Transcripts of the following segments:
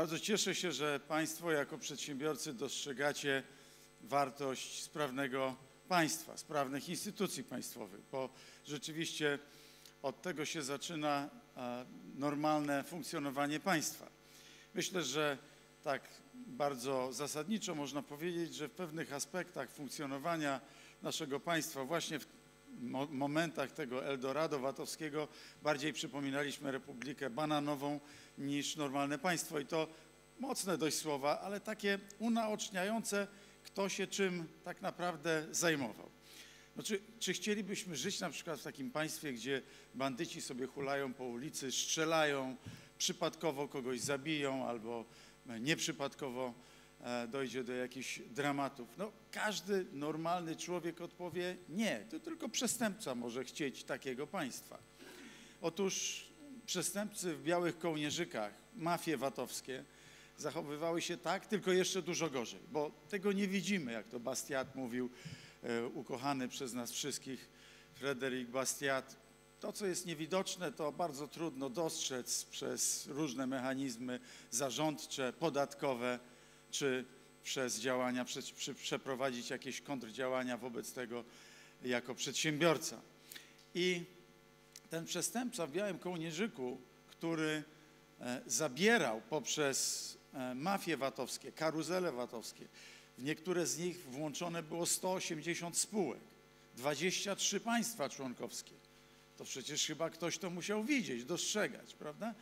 Bardzo cieszę się, że Państwo jako przedsiębiorcy dostrzegacie wartość sprawnego państwa, sprawnych instytucji państwowych, bo rzeczywiście od tego się zaczyna normalne funkcjonowanie państwa. Myślę, że tak bardzo zasadniczo można powiedzieć, że w pewnych aspektach funkcjonowania naszego państwa właśnie w momentach tego Eldorado VAT-owskiego bardziej przypominaliśmy republikę bananową niż normalne państwo i to mocne dość słowa, ale takie unaoczniające, kto się czym tak naprawdę zajmował. No czy, czy chcielibyśmy żyć na przykład w takim państwie, gdzie bandyci sobie hulają po ulicy, strzelają, przypadkowo kogoś zabiją albo nieprzypadkowo e, dojdzie do jakichś dramatów. No, każdy normalny człowiek odpowie nie, to tylko przestępca może chcieć takiego państwa. Otóż przestępcy w białych kołnierzykach, mafie VAT-owskie zachowywały się tak, tylko jeszcze dużo gorzej, bo tego nie widzimy, jak to Bastiat mówił, e, ukochany przez nas wszystkich, Frederic Bastiat. To, co jest niewidoczne, to bardzo trudno dostrzec przez różne mechanizmy zarządcze, podatkowe, czy przez działania, przy, przeprowadzić jakieś kontrdziałania wobec tego jako przedsiębiorca. I ten przestępca w białym kołnierzyku, który e, zabierał poprzez e, mafie VAT-owskie, karuzele VAT-owskie, w niektóre z nich włączone było 180 spółek, 23 państwa członkowskie. To przecież chyba ktoś to musiał widzieć, dostrzegać, prawda?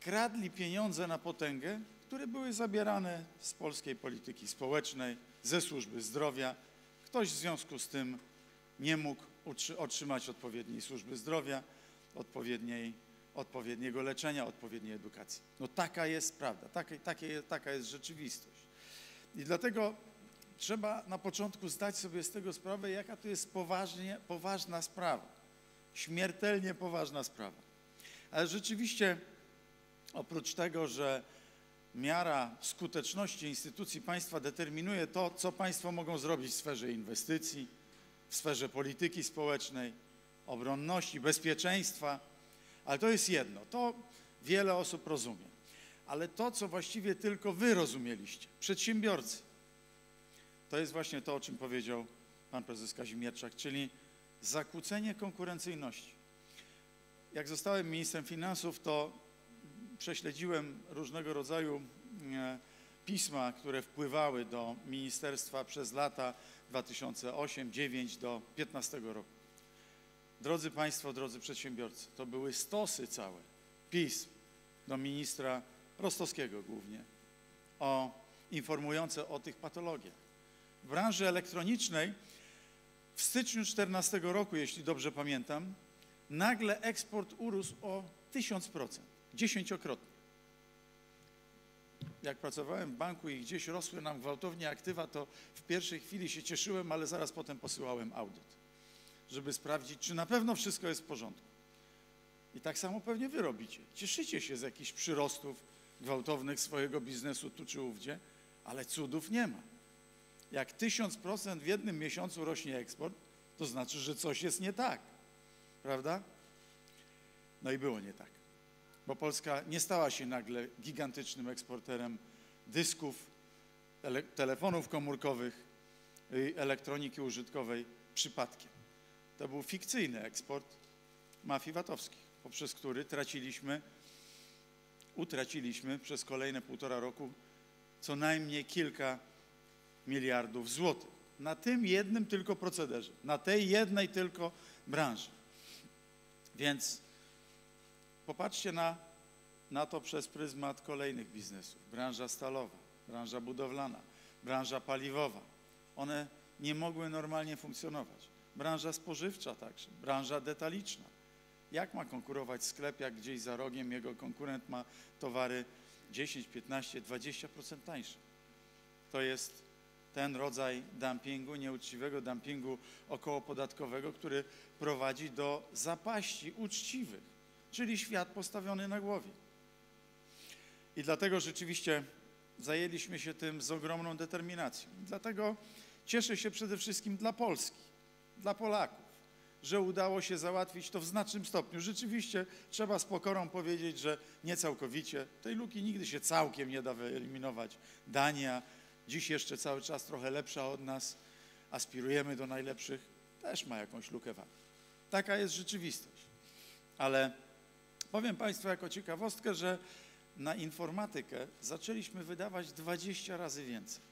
Kradli pieniądze na potęgę, które były zabierane z polskiej polityki społecznej, ze służby zdrowia. Ktoś w związku z tym nie mógł otrzymać odpowiedniej służby zdrowia, odpowiedniej, odpowiedniego leczenia, odpowiedniej edukacji. No taka jest prawda, taka, taka jest rzeczywistość. I dlatego trzeba na początku zdać sobie z tego sprawę, jaka to jest poważnie, poważna sprawa. Śmiertelnie poważna sprawa. Ale rzeczywiście oprócz tego, że miara skuteczności instytucji państwa determinuje to, co państwo mogą zrobić w sferze inwestycji, w sferze polityki społecznej, obronności, bezpieczeństwa. Ale to jest jedno, to wiele osób rozumie. Ale to, co właściwie tylko wy rozumieliście, przedsiębiorcy, to jest właśnie to, o czym powiedział pan prezes Kazimierczak, czyli zakłócenie konkurencyjności. Jak zostałem ministrem finansów, to prześledziłem różnego rodzaju e, pisma, które wpływały do ministerstwa przez lata 2008, 2009 do 2015 roku. Drodzy Państwo, drodzy przedsiębiorcy, to były stosy całe pism do ministra Rostowskiego głównie, o, informujące o tych patologiach. W branży elektronicznej w styczniu 2014 roku, jeśli dobrze pamiętam, nagle eksport urósł o 1000%, dziesięciokrotnie jak pracowałem w banku i gdzieś rosły nam gwałtownie aktywa, to w pierwszej chwili się cieszyłem, ale zaraz potem posyłałem audyt, żeby sprawdzić, czy na pewno wszystko jest w porządku. I tak samo pewnie wy robicie. Cieszycie się z jakichś przyrostów gwałtownych swojego biznesu tu czy ówdzie, ale cudów nie ma. Jak tysiąc procent w jednym miesiącu rośnie eksport, to znaczy, że coś jest nie tak. Prawda? No i było nie tak bo Polska nie stała się nagle gigantycznym eksporterem dysków, telefonów komórkowych i elektroniki użytkowej przypadkiem. To był fikcyjny eksport mafii VAT-owskich, poprzez który traciliśmy, utraciliśmy przez kolejne półtora roku co najmniej kilka miliardów złotych. Na tym jednym tylko procederze, na tej jednej tylko branży. Więc Popatrzcie na, na to przez pryzmat kolejnych biznesów. Branża stalowa, branża budowlana, branża paliwowa. One nie mogły normalnie funkcjonować. Branża spożywcza także, branża detaliczna. Jak ma konkurować sklep, jak gdzieś za rogiem jego konkurent ma towary 10, 15, 20% tańsze? To jest ten rodzaj dumpingu, nieuczciwego dumpingu okołopodatkowego, który prowadzi do zapaści uczciwych czyli świat postawiony na głowie. I dlatego rzeczywiście zajęliśmy się tym z ogromną determinacją. Dlatego cieszę się przede wszystkim dla Polski, dla Polaków, że udało się załatwić to w znacznym stopniu. Rzeczywiście trzeba z pokorą powiedzieć, że nie całkowicie. Tej luki nigdy się całkiem nie da wyeliminować. Dania, dziś jeszcze cały czas trochę lepsza od nas, aspirujemy do najlepszych, też ma jakąś lukę VAT. Taka jest rzeczywistość. Ale powiem Państwu jako ciekawostkę, że na informatykę zaczęliśmy wydawać 20 razy więcej.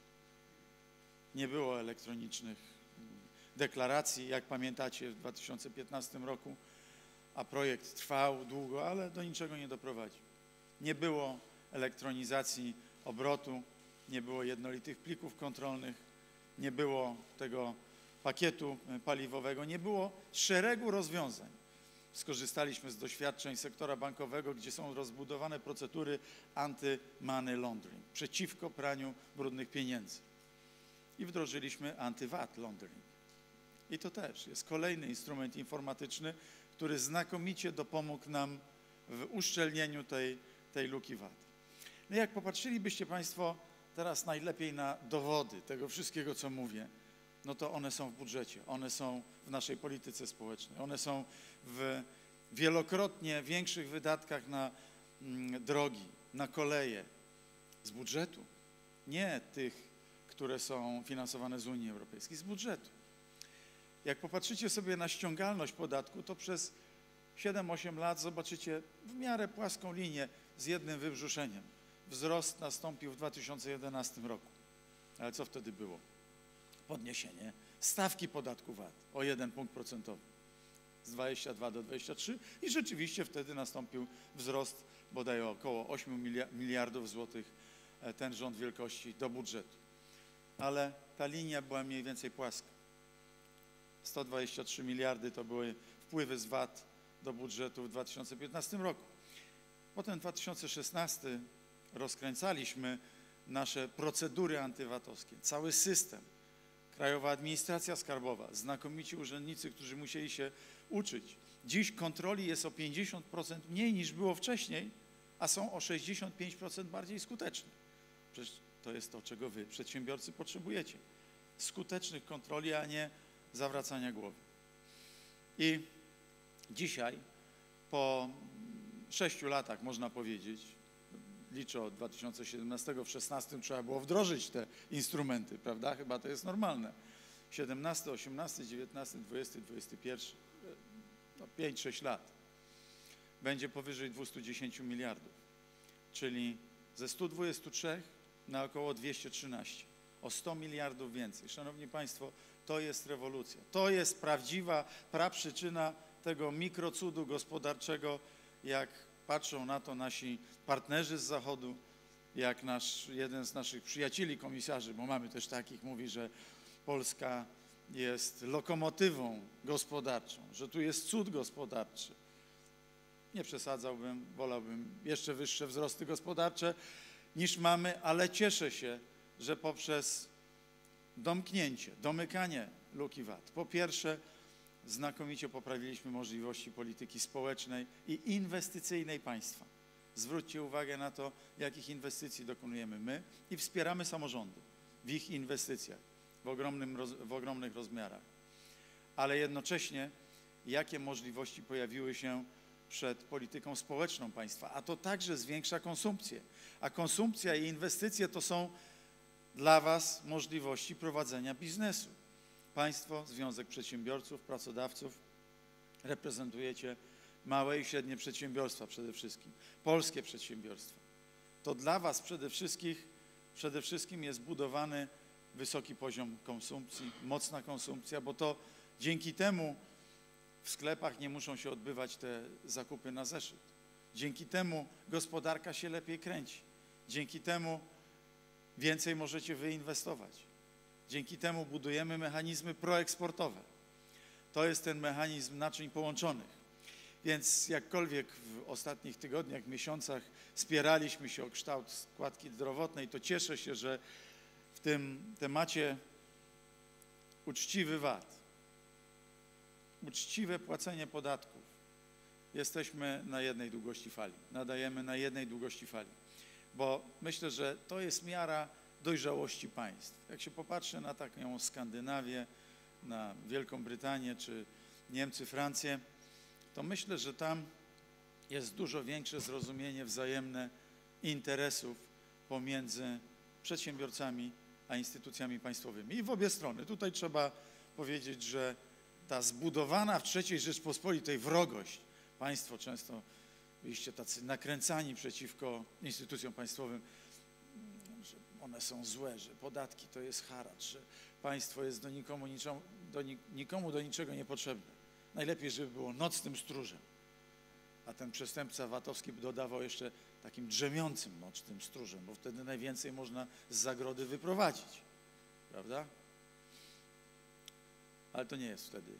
Nie było elektronicznych deklaracji, jak pamiętacie, w 2015 roku, a projekt trwał długo, ale do niczego nie doprowadził. Nie było elektronizacji obrotu, nie było jednolitych plików kontrolnych, nie było tego pakietu paliwowego, nie było szeregu rozwiązań. Skorzystaliśmy z doświadczeń sektora bankowego, gdzie są rozbudowane procedury anty-money laundering, przeciwko praniu brudnych pieniędzy. I wdrożyliśmy anty-VAT laundering. I to też jest kolejny instrument informatyczny, który znakomicie dopomógł nam w uszczelnieniu tej, tej luki VAT. No jak popatrzylibyście Państwo teraz najlepiej na dowody tego wszystkiego, co mówię, no to one są w budżecie, one są w naszej polityce społecznej, one są w wielokrotnie większych wydatkach na mm, drogi, na koleje z budżetu, nie tych, które są finansowane z Unii Europejskiej, z budżetu. Jak popatrzycie sobie na ściągalność podatku, to przez 7-8 lat zobaczycie w miarę płaską linię z jednym wybrzuszeniem. Wzrost nastąpił w 2011 roku. Ale co wtedy było? Podniesienie stawki podatku VAT o 1 punkt procentowy z 22 do 23 i rzeczywiście wtedy nastąpił wzrost bodaj około 8 miliardów złotych e, ten rząd wielkości do budżetu. Ale ta linia była mniej więcej płaska. 123 miliardy to były wpływy z VAT do budżetu w 2015 roku. Potem w 2016 rozkręcaliśmy nasze procedury antywatowskie, cały system. Krajowa Administracja Skarbowa, znakomici urzędnicy, którzy musieli się uczyć. Dziś kontroli jest o 50% mniej niż było wcześniej, a są o 65% bardziej skuteczne. Przecież to jest to, czego wy, przedsiębiorcy, potrzebujecie. Skutecznych kontroli, a nie zawracania głowy. I dzisiaj, po sześciu latach, można powiedzieć, liczę od 2017, w 2016 trzeba było wdrożyć te instrumenty, prawda? Chyba to jest normalne. 17, 18, 19, 20, 21, no 5-6 lat. Będzie powyżej 210 miliardów, czyli ze 123 na około 213, o 100 miliardów więcej. Szanowni Państwo, to jest rewolucja. To jest prawdziwa praprzyczyna tego mikrocudu gospodarczego, jak patrzą na to nasi partnerzy z Zachodu, jak nasz, jeden z naszych przyjacieli komisarzy, bo mamy też takich, mówi, że Polska jest lokomotywą gospodarczą, że tu jest cud gospodarczy. Nie przesadzałbym, wolałbym jeszcze wyższe wzrosty gospodarcze niż mamy, ale cieszę się, że poprzez domknięcie, domykanie luki VAT. Po pierwsze, znakomicie poprawiliśmy możliwości polityki społecznej i inwestycyjnej państwa. Zwróćcie uwagę na to, jakich inwestycji dokonujemy my i wspieramy samorządy w ich inwestycjach w, ogromnym, w ogromnych rozmiarach. Ale jednocześnie, jakie możliwości pojawiły się przed polityką społeczną państwa, a to także zwiększa konsumpcję. A konsumpcja i inwestycje to są dla Was możliwości prowadzenia biznesu. Państwo, Związek Przedsiębiorców, Pracodawców, reprezentujecie małe i średnie przedsiębiorstwa przede wszystkim, polskie przedsiębiorstwa. To dla Was przede wszystkim, przede wszystkim jest budowany wysoki poziom konsumpcji, mocna konsumpcja, bo to dzięki temu w sklepach nie muszą się odbywać te zakupy na zeszyt. Dzięki temu gospodarka się lepiej kręci. Dzięki temu więcej możecie wyinwestować. Dzięki temu budujemy mechanizmy proeksportowe. To jest ten mechanizm naczyń połączonych. Więc jakkolwiek w ostatnich tygodniach, miesiącach spieraliśmy się o kształt składki zdrowotnej, to cieszę się, że w tym temacie uczciwy VAT, uczciwe płacenie podatków, jesteśmy na jednej długości fali, nadajemy na jednej długości fali bo myślę, że to jest miara dojrzałości państw. Jak się popatrzy na taką Skandynawię, na Wielką Brytanię czy Niemcy, Francję, to myślę, że tam jest dużo większe zrozumienie wzajemne interesów pomiędzy przedsiębiorcami a instytucjami państwowymi. I w obie strony. Tutaj trzeba powiedzieć, że ta zbudowana w III Rzeczpospolitej wrogość, państwo często byliście tacy nakręcani przeciwko instytucjom państwowym, one są złe, że podatki to jest haracz, że państwo jest do nikomu, niczemu, do, nikomu do niczego niepotrzebne. Najlepiej, żeby było nocnym stróżem. A ten przestępca VAT-owski dodawał jeszcze takim drzemiącym nocnym stróżem, bo wtedy najwięcej można z zagrody wyprowadzić. Prawda? Ale to nie jest wtedy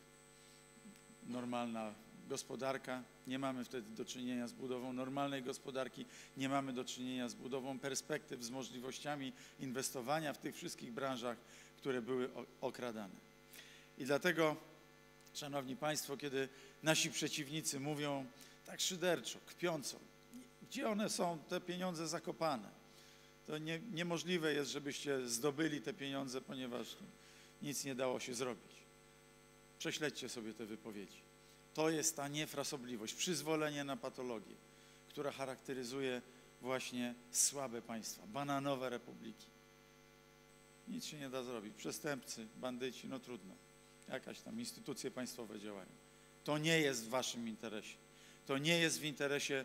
normalna gospodarka. Nie mamy wtedy do czynienia z budową normalnej gospodarki, nie mamy do czynienia z budową perspektyw, z możliwościami inwestowania w tych wszystkich branżach, które były okradane. I dlatego, Szanowni Państwo, kiedy nasi przeciwnicy mówią tak szyderczo, kpiąco, gdzie one są, te pieniądze zakopane? To nie, niemożliwe jest, żebyście zdobyli te pieniądze, ponieważ nic nie dało się zrobić. Prześledźcie sobie te wypowiedzi. To jest ta niefrasobliwość, przyzwolenie na patologię, która charakteryzuje właśnie słabe państwa, bananowe republiki. Nic się nie da zrobić. Przestępcy, bandyci, no trudno. Jakaś tam instytucje państwowe działają. To nie jest w waszym interesie. To nie jest w interesie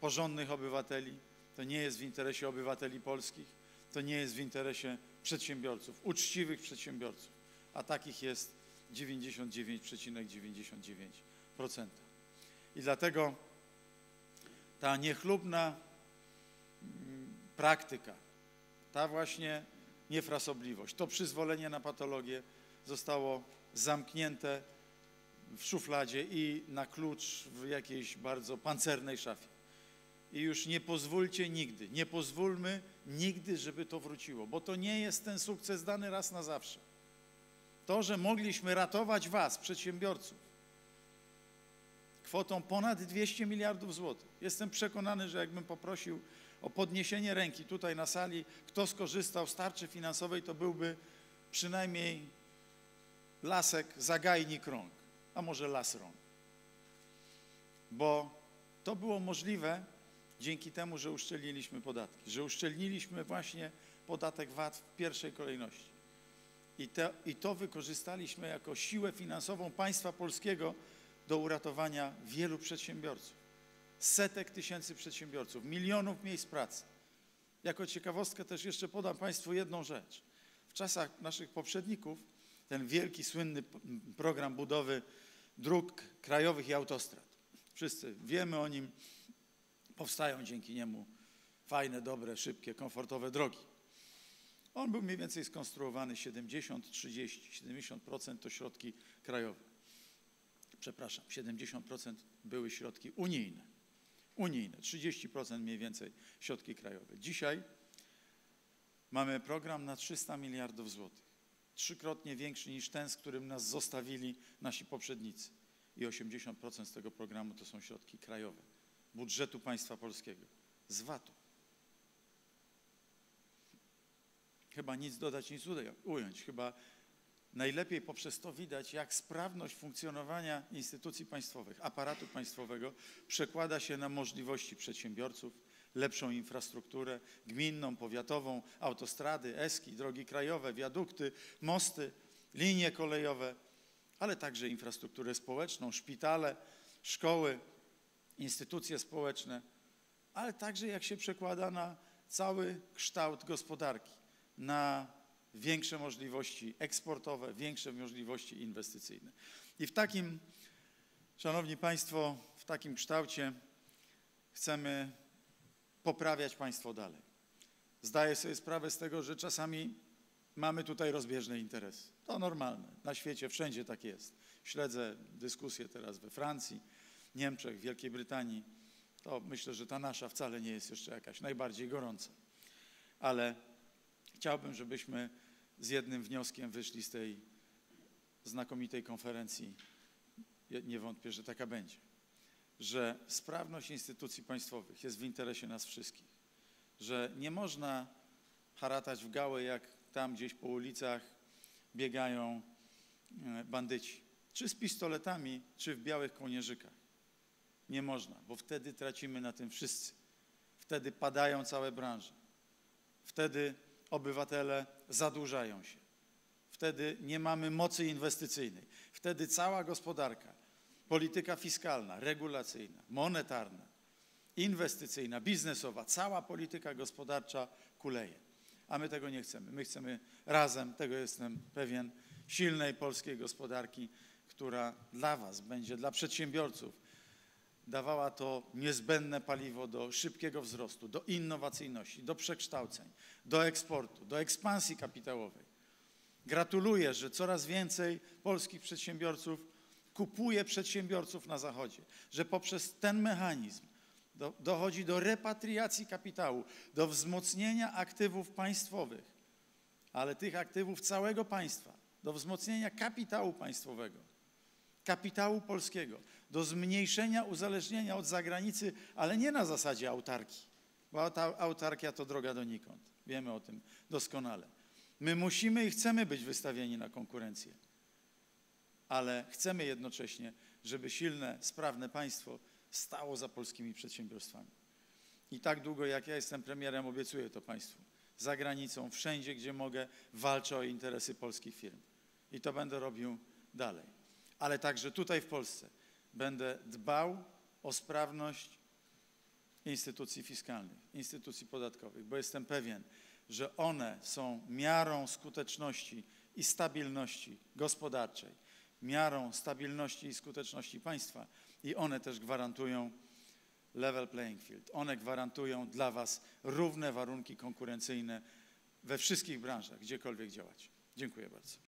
porządnych obywateli, to nie jest w interesie obywateli polskich, to nie jest w interesie przedsiębiorców, uczciwych przedsiębiorców, a takich jest 99,99%. I dlatego ta niechlubna mm, praktyka, ta właśnie niefrasobliwość, to przyzwolenie na patologię zostało zamknięte w szufladzie i na klucz w jakiejś bardzo pancernej szafie. I już nie pozwólcie nigdy, nie pozwólmy nigdy, żeby to wróciło, bo to nie jest ten sukces dany raz na zawsze. To, że mogliśmy ratować Was, przedsiębiorców, kwotą ponad 200 miliardów złotych. Jestem przekonany, że jakbym poprosił o podniesienie ręki tutaj na sali, kto skorzystał z tarczy finansowej, to byłby przynajmniej lasek, zagajnik rąk, a może las rąk. Bo to było możliwe dzięki temu, że uszczelniliśmy podatki, że uszczelniliśmy właśnie podatek VAT w pierwszej kolejności. I, te, I to wykorzystaliśmy jako siłę finansową państwa polskiego do uratowania wielu przedsiębiorców. Setek tysięcy przedsiębiorców, milionów miejsc pracy. Jako ciekawostkę też jeszcze podam Państwu jedną rzecz. W czasach naszych poprzedników ten wielki, słynny program budowy dróg krajowych i autostrad. Wszyscy wiemy o nim, powstają dzięki niemu fajne, dobre, szybkie, komfortowe drogi. On był mniej więcej skonstruowany 70, 30, 70% to środki krajowe. Przepraszam, 70% były środki unijne. Unijne, 30% mniej więcej środki krajowe. Dzisiaj mamy program na 300 miliardów złotych. Trzykrotnie większy niż ten, z którym nas zostawili nasi poprzednicy. I 80% z tego programu to są środki krajowe, budżetu państwa polskiego, z VAT-u. Chyba nic dodać, nic ująć. Chyba najlepiej poprzez to widać, jak sprawność funkcjonowania instytucji państwowych, aparatu państwowego przekłada się na możliwości przedsiębiorców, lepszą infrastrukturę gminną, powiatową, autostrady, eski, drogi krajowe, wiadukty, mosty, linie kolejowe, ale także infrastrukturę społeczną, szpitale, szkoły, instytucje społeczne, ale także jak się przekłada na cały kształt gospodarki na większe możliwości eksportowe, większe możliwości inwestycyjne. I w takim, Szanowni Państwo, w takim kształcie chcemy poprawiać państwo dalej. Zdaję sobie sprawę z tego, że czasami mamy tutaj rozbieżne interesy. To normalne. Na świecie wszędzie tak jest. Śledzę dyskusję teraz we Francji, Niemczech, Wielkiej Brytanii. To myślę, że ta nasza wcale nie jest jeszcze jakaś najbardziej gorąca. Ale Chciałbym, żebyśmy z jednym wnioskiem wyszli z tej znakomitej konferencji. Nie wątpię, że taka będzie. Że sprawność instytucji państwowych jest w interesie nas wszystkich. Że nie można haratać w gałę, jak tam gdzieś po ulicach biegają e, bandyci. czy z pistoletami, czy w białych kołnierzykach. Nie można, bo wtedy tracimy na tym wszyscy. Wtedy padają całe branże. Wtedy obywatele zadłużają się. Wtedy nie mamy mocy inwestycyjnej. Wtedy cała gospodarka, polityka fiskalna, regulacyjna, monetarna, inwestycyjna, biznesowa, cała polityka gospodarcza kuleje. A my tego nie chcemy. My chcemy razem, tego jestem pewien, silnej polskiej gospodarki, która dla Was będzie, dla przedsiębiorców, dawała to niezbędne paliwo do szybkiego wzrostu, do innowacyjności, do przekształceń, do eksportu, do ekspansji kapitałowej. Gratuluję, że coraz więcej polskich przedsiębiorców kupuje przedsiębiorców na Zachodzie, że poprzez ten mechanizm do, dochodzi do repatriacji kapitału, do wzmocnienia aktywów państwowych, ale tych aktywów całego państwa, do wzmocnienia kapitału państwowego, kapitału polskiego, do zmniejszenia uzależnienia od zagranicy, ale nie na zasadzie autarki, bo ta autarkia to droga donikąd. Wiemy o tym doskonale. My musimy i chcemy być wystawieni na konkurencję, ale chcemy jednocześnie, żeby silne, sprawne państwo stało za polskimi przedsiębiorstwami. I tak długo jak ja jestem premierem, obiecuję to państwu. Za granicą, wszędzie, gdzie mogę, walczę o interesy polskich firm. I to będę robił dalej. Ale także tutaj w Polsce będę dbał o sprawność instytucji fiskalnych, instytucji podatkowych, bo jestem pewien, że one są miarą skuteczności i stabilności gospodarczej, miarą stabilności i skuteczności państwa i one też gwarantują level playing field. One gwarantują dla Was równe warunki konkurencyjne we wszystkich branżach, gdziekolwiek działać. Dziękuję bardzo.